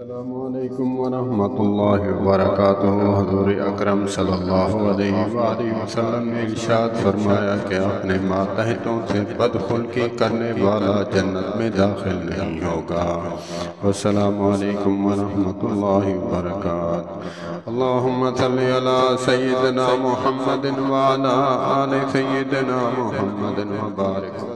السلام علیکم ورحمۃ اللہ وبرکاتہ۔ حضور اکرم صلی اللہ علیہ وآلہ وسلم نے ارشاد فرمایا کہ اپنے ماتحتوں سے بدخلقی کرنے والا جنت میں داخل نہیں ہوگا۔ السلام علیکم ورحمۃ اللہ وبرکاتہ۔ اللہم صلی علی سیدنا محمد وعلا آل سیدنا محمد وبارک۔